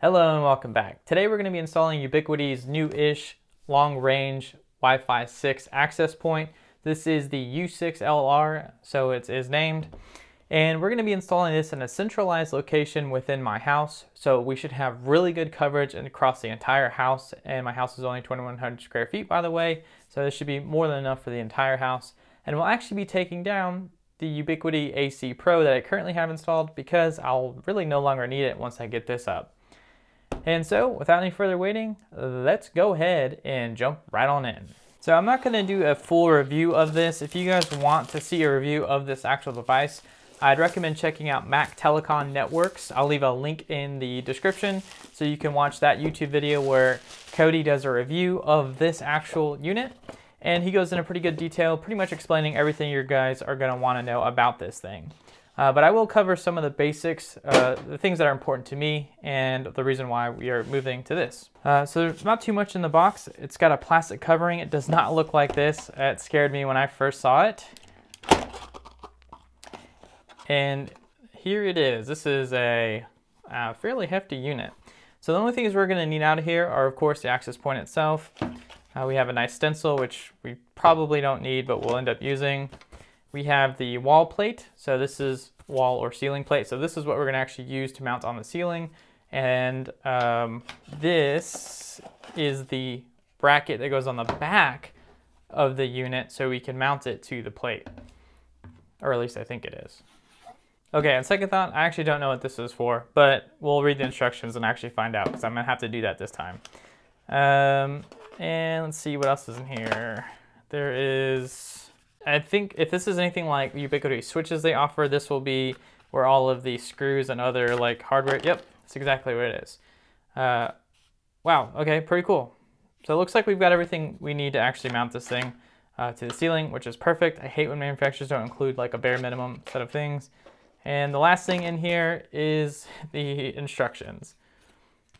Hello and welcome back. Today we're going to be installing Ubiquiti's new-ish long-range Wi-Fi 6 access point. This is the U6LR, so it is named. And we're going to be installing this in a centralized location within my house. So we should have really good coverage across the entire house. And my house is only 2,100 square feet, by the way. So this should be more than enough for the entire house. And we'll actually be taking down the Ubiquiti AC Pro that I currently have installed because I'll really no longer need it once I get this up. And so without any further waiting, let's go ahead and jump right on in. So I'm not gonna do a full review of this. If you guys want to see a review of this actual device, I'd recommend checking out Mactelecom Networks. I'll leave a link in the description so you can watch that YouTube video where Cody does a review of this actual unit. And he goes into pretty good detail, pretty much explaining everything you guys are gonna wanna know about this thing. Uh, but I will cover some of the basics, uh, the things that are important to me, and the reason why we are moving to this. Uh, so there's not too much in the box. It's got a plastic covering. It does not look like this. It scared me when I first saw it. And here it is. This is a, a fairly hefty unit. So the only things we're going to need out of here are, of course, the access point itself. Uh, we have a nice stencil, which we probably don't need, but we'll end up using. We have the wall plate. So this is wall or ceiling plate. So this is what we're gonna actually use to mount on the ceiling. And um, this is the bracket that goes on the back of the unit so we can mount it to the plate. Or at least I think it is. Okay, on second thought, I actually don't know what this is for, but we'll read the instructions and actually find out because I'm gonna have to do that this time. Um, and let's see what else is in here. There is I think if this is anything like Ubiquiti switches they offer, this will be where all of the screws and other like hardware, yep, that's exactly what it is. Uh, wow, okay, pretty cool. So it looks like we've got everything we need to actually mount this thing uh, to the ceiling, which is perfect. I hate when manufacturers don't include like a bare minimum set of things. And the last thing in here is the instructions,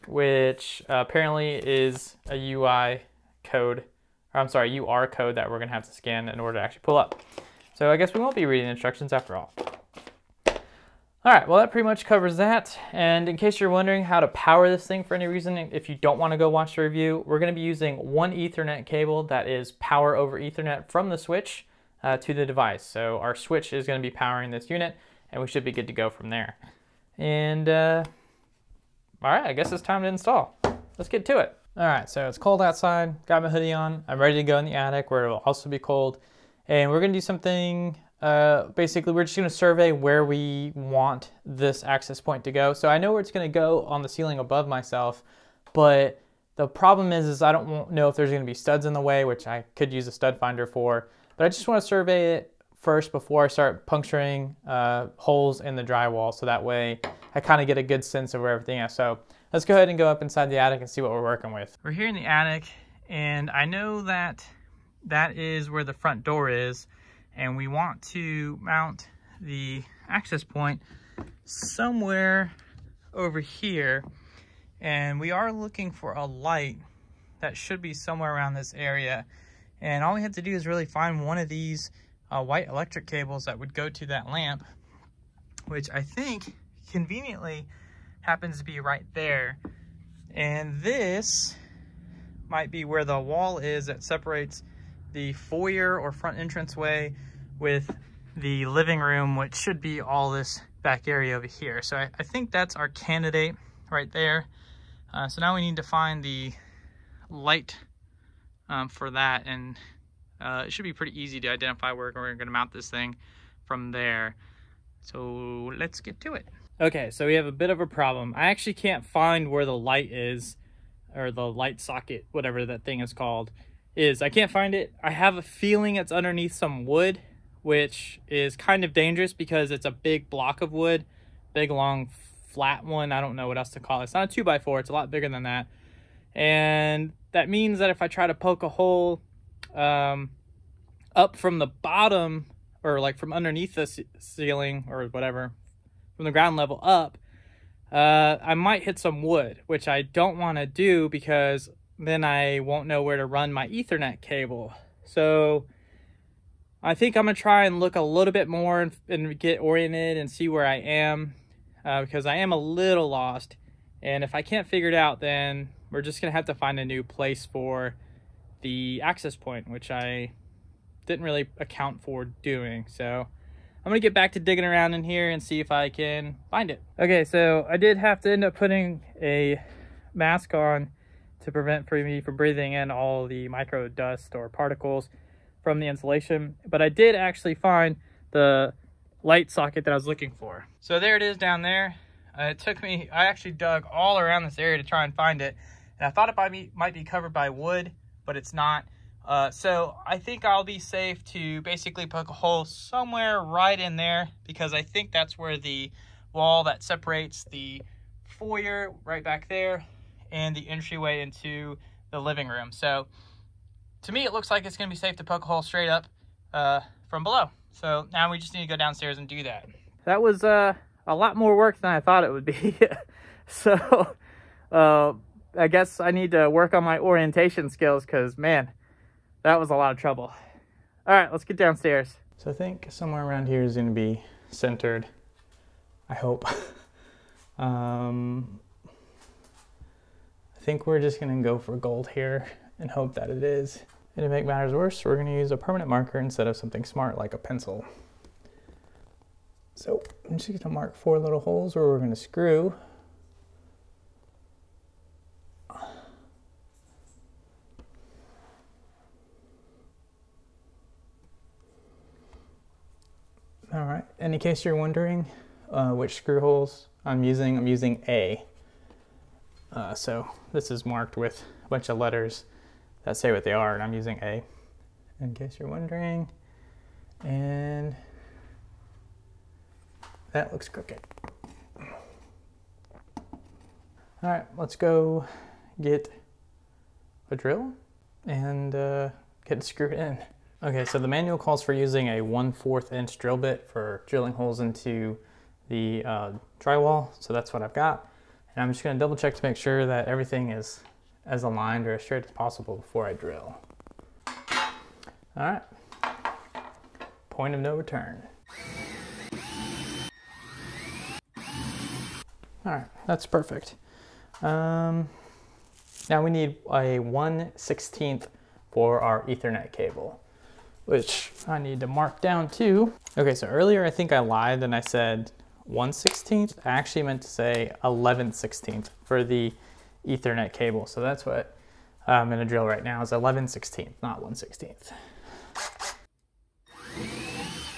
which apparently is a UI code I'm sorry, QR code that we're gonna have to scan in order to actually pull up. So I guess we won't be reading instructions after all. All right, well that pretty much covers that. And in case you're wondering how to power this thing for any reason, if you don't wanna go watch the review, we're gonna be using one ethernet cable that is power over ethernet from the switch uh, to the device. So our switch is gonna be powering this unit and we should be good to go from there. And uh, all right, I guess it's time to install. Let's get to it. All right, so it's cold outside, got my hoodie on. I'm ready to go in the attic where it will also be cold. And we're gonna do something, uh, basically we're just gonna survey where we want this access point to go. So I know where it's gonna go on the ceiling above myself, but the problem is, is I don't know if there's gonna be studs in the way, which I could use a stud finder for, but I just wanna survey it first before I start puncturing uh, holes in the drywall. So that way I kind of get a good sense of where everything is. So Let's go ahead and go up inside the attic and see what we're working with. We're here in the attic and I know that that is where the front door is and we want to mount the access point somewhere over here and we are looking for a light that should be somewhere around this area and all we have to do is really find one of these uh, white electric cables that would go to that lamp which I think conveniently happens to be right there. And this might be where the wall is that separates the foyer or front entranceway with the living room, which should be all this back area over here. So I, I think that's our candidate right there. Uh, so now we need to find the light um, for that and uh, it should be pretty easy to identify where we're going to mount this thing from there. So let's get to it. Okay, so we have a bit of a problem. I actually can't find where the light is, or the light socket, whatever that thing is called, is. I can't find it. I have a feeling it's underneath some wood, which is kind of dangerous because it's a big block of wood, big long flat one. I don't know what else to call it. It's not a two by four. It's a lot bigger than that. And that means that if I try to poke a hole um, up from the bottom or like from underneath the ceiling or whatever, from the ground level up, uh, I might hit some wood, which I don't want to do because then I won't know where to run my ethernet cable. So I think I'm going to try and look a little bit more and, and get oriented and see where I am uh, because I am a little lost. And if I can't figure it out, then we're just gonna have to find a new place for the access point, which I didn't really account for doing. So I'm gonna get back to digging around in here and see if I can find it. Okay, so I did have to end up putting a mask on to prevent me from breathing in all the micro dust or particles from the insulation. But I did actually find the light socket that I was looking for. So there it is down there. Uh, it took me, I actually dug all around this area to try and find it. And I thought it might be, might be covered by wood, but it's not. Uh, so I think I'll be safe to basically poke a hole somewhere right in there because I think that's where the wall that separates the foyer right back there and the entryway into the living room. So to me, it looks like it's going to be safe to poke a hole straight up uh, from below. So now we just need to go downstairs and do that. That was uh, a lot more work than I thought it would be. so uh, I guess I need to work on my orientation skills because, man, that was a lot of trouble. All right, let's get downstairs. So I think somewhere around here is going to be centered. I hope. um, I think we're just going to go for gold here and hope that it is. And to make matters worse, we're going to use a permanent marker instead of something smart like a pencil. So I'm just going to mark four little holes where we're going to screw. All right, in case you're wondering uh, which screw holes I'm using, I'm using A. Uh, so this is marked with a bunch of letters that say what they are, and I'm using A in case you're wondering. And that looks crooked. All right, let's go get a drill and uh, get it screwed in. Okay, so the manual calls for using a 1 4th inch drill bit for drilling holes into the uh, drywall, so that's what I've got. And I'm just gonna double check to make sure that everything is as aligned or as straight as possible before I drill. All right, point of no return. All right, that's perfect. Um, now we need a 1 16th for our ethernet cable, which I need to mark down too. Okay, so earlier I think I lied and I said 1 16th. I actually meant to say 11 16th for the ethernet cable. So that's what I'm gonna drill right now is 11 16th, not 1 16th.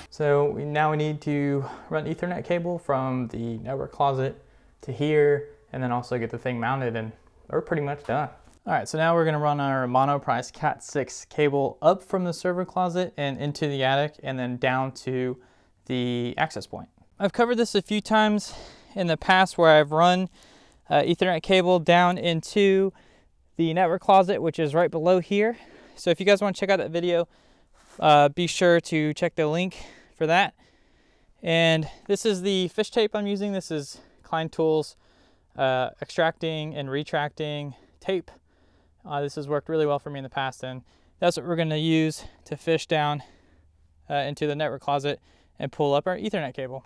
So now we need to run ethernet cable from the network closet to here and then also get the thing mounted and we're pretty much done. All right, so now we're gonna run our monoprice Cat6 cable up from the server closet and into the attic and then down to the access point. I've covered this a few times in the past where I've run uh, ethernet cable down into the network closet, which is right below here. So if you guys wanna check out that video, uh, be sure to check the link for that. And this is the fish tape I'm using. This is Klein Tools uh, extracting and retracting tape. Uh, this has worked really well for me in the past and that's what we're going to use to fish down uh, into the network closet and pull up our ethernet cable.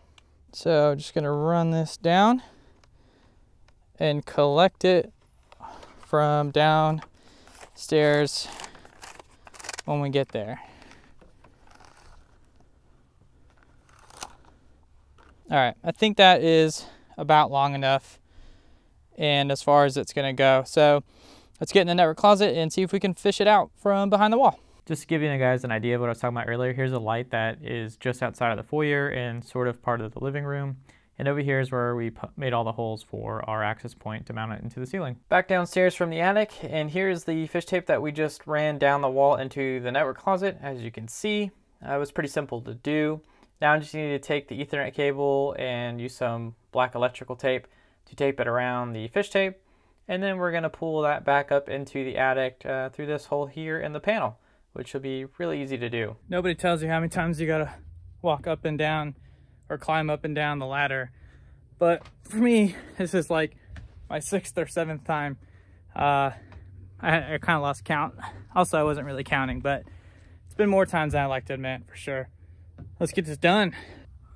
So just going to run this down and collect it from downstairs when we get there. All right, I think that is about long enough and as far as it's gonna go. So let's get in the network closet and see if we can fish it out from behind the wall. Just to give you guys an idea of what I was talking about earlier, here's a light that is just outside of the foyer and sort of part of the living room. And over here is where we made all the holes for our access point to mount it into the ceiling. Back downstairs from the attic, and here's the fish tape that we just ran down the wall into the network closet. As you can see, uh, it was pretty simple to do. Now I just need to take the ethernet cable and use some black electrical tape to tape it around the fish tape. And then we're gonna pull that back up into the attic uh, through this hole here in the panel, which will be really easy to do. Nobody tells you how many times you gotta walk up and down or climb up and down the ladder. But for me, this is like my sixth or seventh time. Uh, I, I kind of lost count. Also, I wasn't really counting, but it's been more times than I like to admit, for sure. Let's get this done.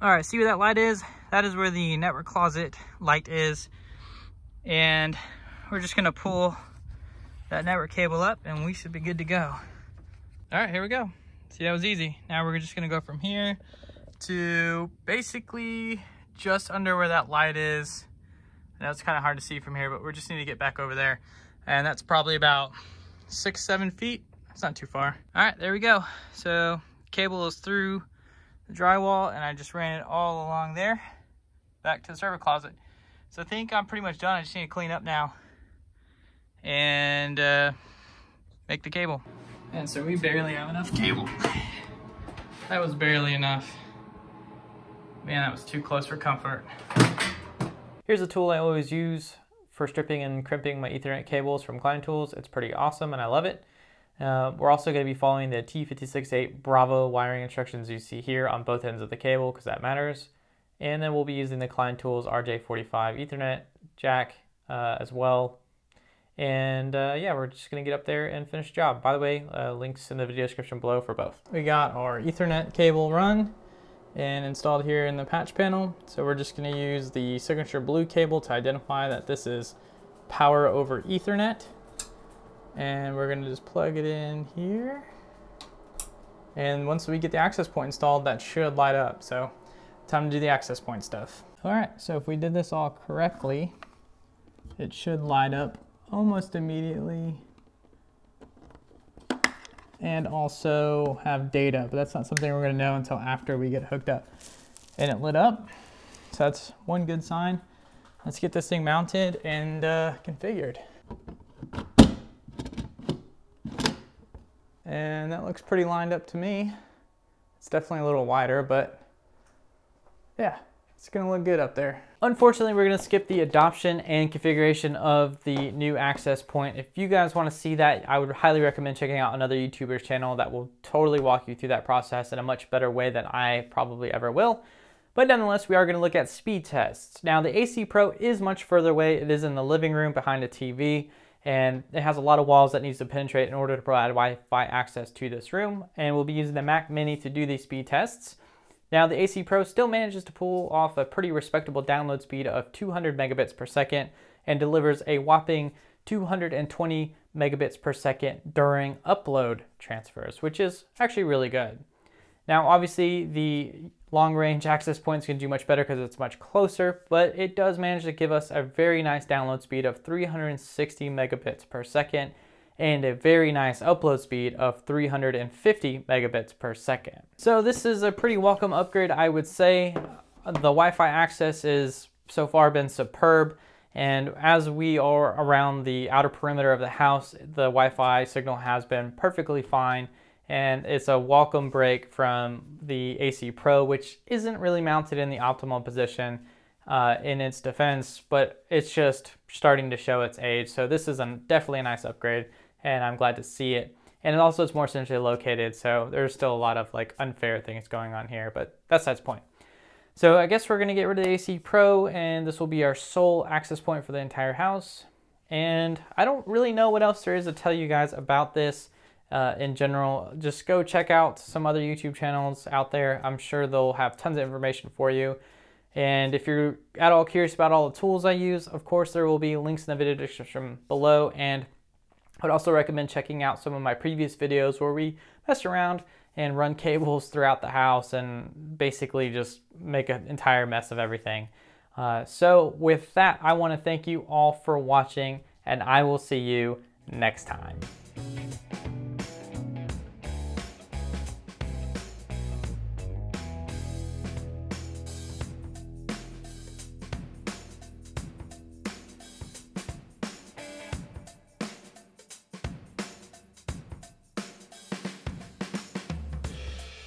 All right, see where that light is? That is where the network closet light is. And we're just gonna pull that network cable up and we should be good to go. All right, here we go. See, that was easy. Now we're just gonna go from here to basically just under where that light is. I know it's kind of hard to see from here, but we just need to get back over there. And that's probably about six, seven feet. It's not too far. All right, there we go. So cable is through the drywall and I just ran it all along there back to the server closet. So I think I'm pretty much done. I just need to clean up now and uh, make the cable. And so we barely have enough cable. That was barely enough. Man, that was too close for comfort. Here's a tool I always use for stripping and crimping my ethernet cables from Klein Tools. It's pretty awesome and I love it. Uh, we're also going to be following the T568 Bravo wiring instructions you see here on both ends of the cable because that matters. And then we'll be using the Klein Tools RJ45 Ethernet jack uh, as well. And uh, yeah, we're just gonna get up there and finish the job. By the way, uh, links in the video description below for both. We got our Ethernet cable run and installed here in the patch panel. So we're just gonna use the signature blue cable to identify that this is power over Ethernet. And we're gonna just plug it in here. And once we get the access point installed, that should light up. So time to do the access point stuff. All right, so if we did this all correctly, it should light up almost immediately and also have data, but that's not something we're gonna know until after we get hooked up. And it lit up, so that's one good sign. Let's get this thing mounted and uh, configured. And that looks pretty lined up to me. It's definitely a little wider, but yeah, it's gonna look good up there. Unfortunately, we're gonna skip the adoption and configuration of the new access point. If you guys wanna see that, I would highly recommend checking out another YouTuber's channel that will totally walk you through that process in a much better way than I probably ever will. But nonetheless, we are gonna look at speed tests. Now, the AC Pro is much further away. It is in the living room behind a TV and it has a lot of walls that needs to penetrate in order to provide Wi-Fi access to this room. And we'll be using the Mac Mini to do these speed tests. Now the AC Pro still manages to pull off a pretty respectable download speed of 200 megabits per second and delivers a whopping 220 megabits per second during upload transfers, which is actually really good. Now, obviously, the long range access points can do much better because it's much closer, but it does manage to give us a very nice download speed of 360 megabits per second and a very nice upload speed of 350 megabits per second. So this is a pretty welcome upgrade, I would say. The Wi-Fi access is so far been superb. And as we are around the outer perimeter of the house, the Wi-Fi signal has been perfectly fine. And it's a welcome break from the AC Pro, which isn't really mounted in the optimal position uh, in its defense, but it's just starting to show its age. So this is a, definitely a nice upgrade and I'm glad to see it. And it also it's more centrally located, so there's still a lot of like unfair things going on here, but that's that's point. So I guess we're gonna get rid of the AC Pro and this will be our sole access point for the entire house. And I don't really know what else there is to tell you guys about this uh, in general. Just go check out some other YouTube channels out there. I'm sure they'll have tons of information for you. And if you're at all curious about all the tools I use, of course, there will be links in the video description below. And I would also recommend checking out some of my previous videos where we mess around and run cables throughout the house and basically just make an entire mess of everything. Uh, so with that, I want to thank you all for watching and I will see you next time.